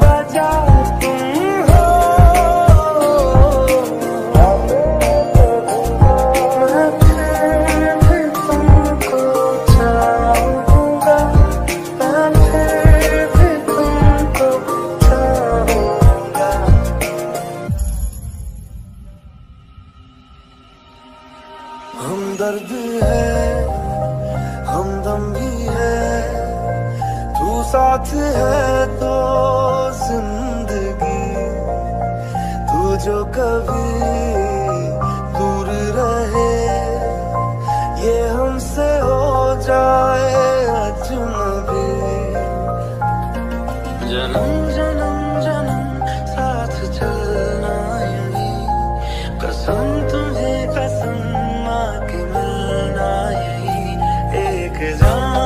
वजह तुम हो। मैं फिर साथ है तो ज़िंदगी। तू जो कभी दूर रहे, ये हमसे हो जाए अजनबी। जन्म जन्म जन्म, साथ चलना यही कसम तुम्हें कसम माँ के मिलना यही एक जान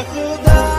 ajudar.